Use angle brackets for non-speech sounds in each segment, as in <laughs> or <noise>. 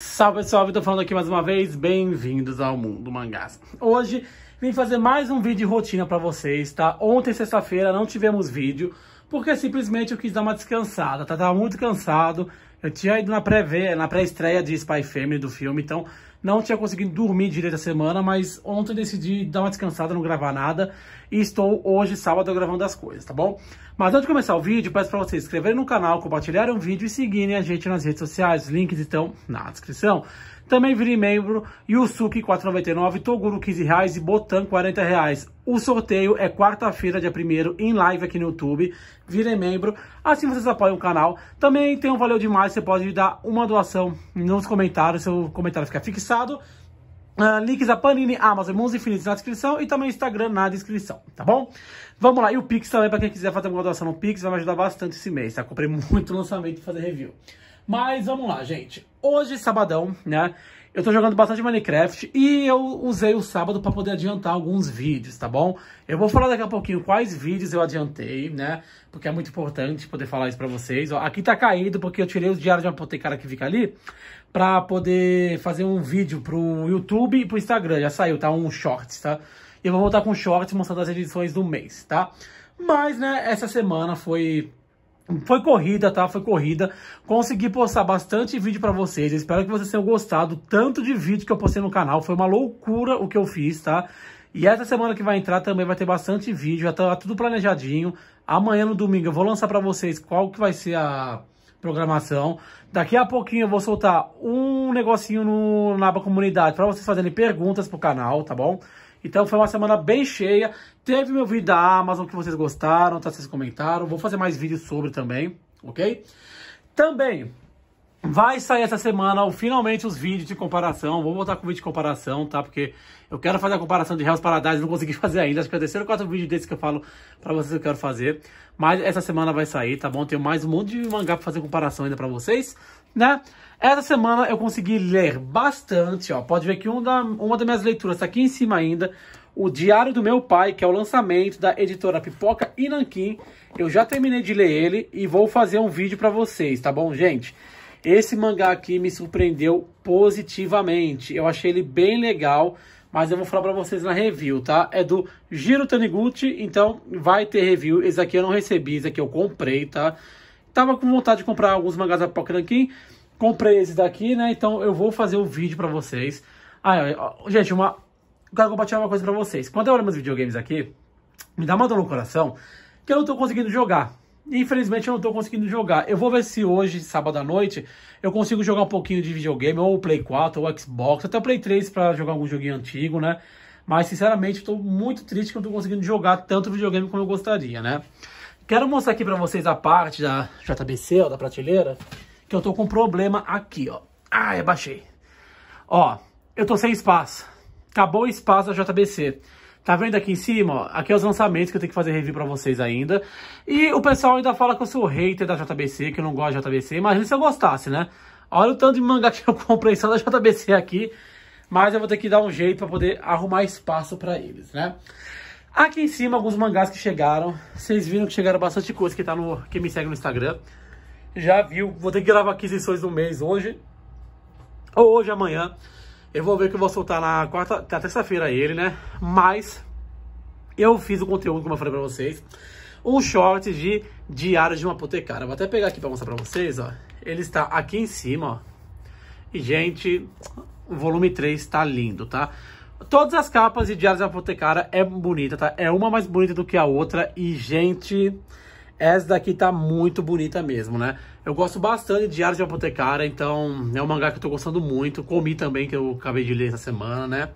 Salve pessoal, Vitor falando aqui mais uma vez, bem-vindos ao Mundo Mangás. Hoje vim fazer mais um vídeo de rotina pra vocês, tá? Ontem, sexta-feira, não tivemos vídeo, porque simplesmente eu quis dar uma descansada, tá? Tava muito cansado, eu tinha ido na pré-estreia na pré de Spy Family do filme, então não tinha conseguido dormir direito a semana, mas ontem decidi dar uma descansada, não gravar nada. E estou hoje, sábado, gravando as coisas, tá bom? Mas antes de começar o vídeo, peço para vocês se inscreverem no canal, compartilharem o vídeo e seguirem a gente nas redes sociais. Os links estão na descrição. Também virem membro, Yusuke 4,99, Toguro 15 reais e Botan 40 reais. O sorteio é quarta-feira, dia 1 em live aqui no YouTube. Virem membro, assim vocês apoiam o canal. Também tem um valeu demais, você pode dar uma doação nos comentários, seu comentário fica fixado. Uh, links da Panini, Amazon, Mundos Infinitos na descrição e também Instagram na descrição, tá bom? Vamos lá, e o Pix também, para quem quiser fazer uma doação no Pix, vai me ajudar bastante esse mês, tá? Comprei <laughs> muito lançamento para fazer review. Mas vamos lá, gente. Hoje, sabadão, né? Eu tô jogando bastante Minecraft e eu usei o sábado para poder adiantar alguns vídeos, tá bom? Eu vou falar daqui a pouquinho quais vídeos eu adiantei, né? Porque é muito importante poder falar isso para vocês. Ó, aqui tá caído porque eu tirei os diários de uma apotecária que fica ali para poder fazer um vídeo pro YouTube e pro Instagram. Já saiu, tá? Um shorts, tá? E eu vou voltar com shorts mostrando as edições do mês, tá? Mas, né, essa semana foi foi corrida, tá? Foi corrida. Consegui postar bastante vídeo pra vocês. espero que vocês tenham gostado tanto de vídeo que eu postei no canal. Foi uma loucura o que eu fiz, tá? E essa semana que vai entrar também vai ter bastante vídeo. Já tá tudo planejadinho. Amanhã no domingo eu vou lançar pra vocês qual que vai ser a programação. Daqui a pouquinho eu vou soltar um negocinho no, na aba comunidade pra vocês fazerem perguntas pro canal, tá bom? Então foi uma semana bem cheia. Teve meu vídeo da Amazon que vocês gostaram, tá? Vocês comentaram. Vou fazer mais vídeos sobre também, ok? Também vai sair essa semana finalmente os vídeos de comparação. Vou voltar com vídeo de comparação, tá? Porque eu quero fazer a comparação de Hells Paradise, não consegui <laughs> fazer ainda. Acho que é o terceiro ou quarto vídeo desse que eu falo pra vocês que eu quero fazer. Mas essa semana vai sair, tá bom? Tenho mais um monte de mangá pra fazer comparação ainda pra vocês, né? Essa semana eu consegui ler bastante, ó. Pode ver que um da, uma das minhas leituras tá aqui em cima ainda. O Diário do Meu Pai, que é o lançamento da editora Pipoca e Nanquim. Eu já terminei de ler ele e vou fazer um vídeo pra vocês, tá bom, gente? Esse mangá aqui me surpreendeu positivamente. Eu achei ele bem legal, mas eu vou falar pra vocês na review, tá? É do Giro Taniguchi, então vai ter review. Esse aqui eu não recebi, esse aqui eu comprei, tá? Tava com vontade de comprar alguns mangás da e Nanquim. Comprei esse daqui, né? Então eu vou fazer o um vídeo pra vocês. Ah, gente, uma... Eu quero compartilhar uma coisa pra vocês. Quando eu olho meus videogames aqui, me dá uma dor no coração que eu não tô conseguindo jogar. Infelizmente eu não tô conseguindo jogar. Eu vou ver se hoje, sábado à noite, eu consigo jogar um pouquinho de videogame, ou Play 4, ou Xbox, até o Play 3 pra jogar algum joguinho antigo, né? Mas, sinceramente, estou muito triste que eu não tô conseguindo jogar tanto videogame como eu gostaria, né? Quero mostrar aqui pra vocês a parte da JBC, ó, da prateleira, que eu tô com problema aqui, ó. Ah, eu baixei. Ó, eu tô sem espaço. Acabou o espaço da JBC. Tá vendo aqui em cima, ó? Aqui é os lançamentos que eu tenho que fazer review pra vocês ainda. E o pessoal ainda fala que eu sou hater da JBC, que eu não gosto da JBC. Imagina se eu gostasse, né? Olha o tanto de mangá que eu comprei só da JBC aqui. Mas eu vou ter que dar um jeito pra poder arrumar espaço pra eles, né? Aqui em cima, alguns mangás que chegaram. Vocês viram que chegaram bastante coisa que tá no... Quem me segue no Instagram já viu. Vou ter que gravar aquisições do mês hoje. Ou hoje, amanhã. Eu vou ver que eu vou soltar na quarta, na terça-feira ele, né? Mas eu fiz o conteúdo, como eu falei pra vocês. Um short de Diário de uma Apotecária. Vou até pegar aqui pra mostrar pra vocês, ó. Ele está aqui em cima, ó. E, gente, o volume 3 tá lindo, tá? Todas as capas de Diário de uma Apotecária é bonita, tá? É uma mais bonita do que a outra. E, gente... Essa daqui tá muito bonita mesmo, né? Eu gosto bastante de Diário de Apotecária, então é um mangá que eu tô gostando muito. Comi também, que eu acabei de ler essa semana, né?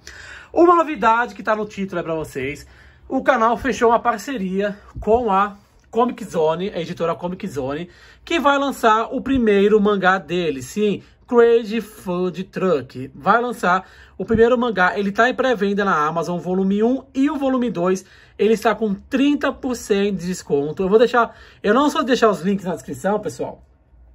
Uma novidade que tá no título é pra vocês. O canal fechou uma parceria com a Comic Zone, a editora Comic Zone, que vai lançar o primeiro mangá dele. Sim, Crazy Food Truck. Vai lançar o primeiro mangá. Ele está em pré-venda na Amazon, volume 1 e o volume 2. Ele está com 30% de desconto. Eu vou deixar... Eu não só deixar os links na descrição, pessoal.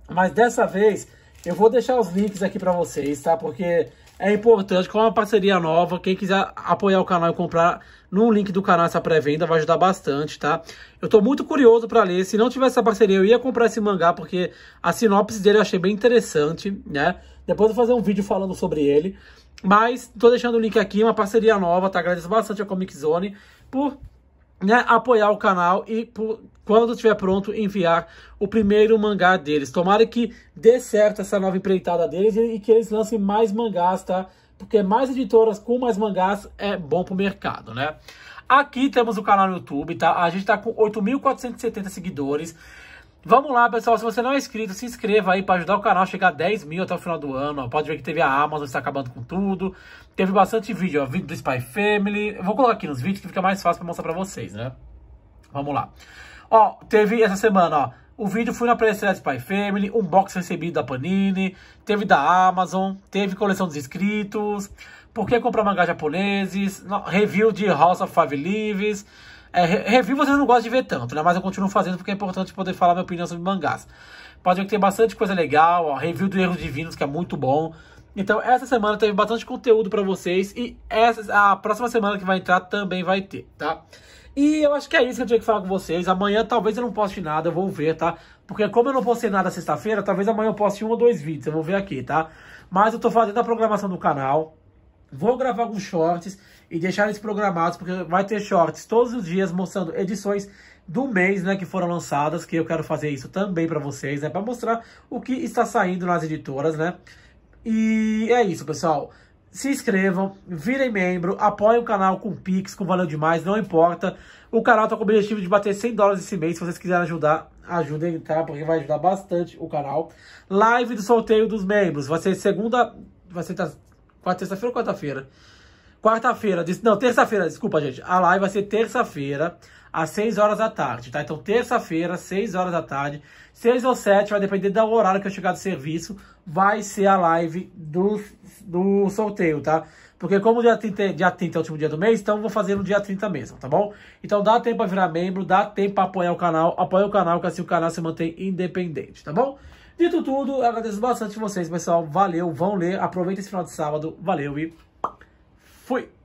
Mas dessa vez, eu vou deixar os links aqui para vocês, tá? Porque é importante, com uma parceria nova, quem quiser apoiar o canal e comprar no link do canal essa pré-venda vai ajudar bastante, tá? Eu tô muito curioso para ler, se não tivesse essa parceria eu ia comprar esse mangá, porque a sinopse dele eu achei bem interessante, né? Depois eu vou fazer um vídeo falando sobre ele, mas tô deixando o link aqui, uma parceria nova, tá? Agradeço bastante a Comic Zone por né, apoiar o canal e por, quando estiver pronto enviar o primeiro mangá deles. Tomara que dê certo essa nova empreitada deles e, e que eles lancem mais mangás, tá? Porque mais editoras com mais mangás é bom pro mercado, né? Aqui temos o canal no YouTube, tá? A gente tá com 8.470 seguidores. Vamos lá, pessoal. Se você não é inscrito, se inscreva aí para ajudar o canal a chegar a 10 mil até o final do ano. Pode ver que teve a Amazon está acabando com tudo. Teve bastante vídeo, ó. Vídeo do Spy Family. Eu vou colocar aqui nos vídeos que fica mais fácil para mostrar para vocês, né? Vamos lá. Ó, teve essa semana, ó. O vídeo foi na pré-estreia do Spy Family, um box recebido da Panini, teve da Amazon, teve coleção dos inscritos, por que comprar mangá japoneses, review de House of Five Leaves, é, review vocês não gostam de ver tanto, né? Mas eu continuo fazendo porque é importante poder falar minha opinião sobre mangás. Pode ver que tem bastante coisa legal, ó, review do Erros Divinos, que é muito bom. Então, essa semana teve bastante conteúdo pra vocês e essa, a próxima semana que vai entrar também vai ter, tá? E eu acho que é isso que eu tinha que falar com vocês. Amanhã talvez eu não poste nada, eu vou ver, tá? Porque como eu não postei nada sexta-feira, talvez amanhã eu poste um ou dois vídeos, eu vou ver aqui, tá? Mas eu tô fazendo a programação do canal, vou gravar alguns shorts e deixar eles programados, porque vai ter shorts todos os dias mostrando edições do mês, né, que foram lançadas, que eu quero fazer isso também para vocês, né, para mostrar o que está saindo nas editoras, né. E é isso, pessoal. Se inscrevam, virem membro, apoiem o canal com Pix, com valeu demais, não importa. O canal está com o objetivo de bater 100 dólares esse mês, se vocês quiserem ajudar, ajudem, tá? Porque vai ajudar bastante o canal. Live do sorteio dos membros, vai ser segunda, vai ser terça-feira ou quarta-feira? Quarta-feira, não, terça-feira, desculpa, gente. A live vai ser terça-feira, às 6 horas da tarde, tá? Então, terça-feira, 6 horas da tarde, 6 ou 7, vai depender do horário que eu chegar do serviço, vai ser a live do, do sorteio, tá? Porque como dia 30, dia 30 é o último dia do mês, então vou fazer no dia 30 mesmo, tá bom? Então dá tempo pra virar membro, dá tempo pra apoiar o canal, apoia o canal, que assim o canal se mantém independente, tá bom? Dito tudo, agradeço bastante vocês, pessoal. Valeu, vão ler, aproveita esse final de sábado, valeu e... Fui!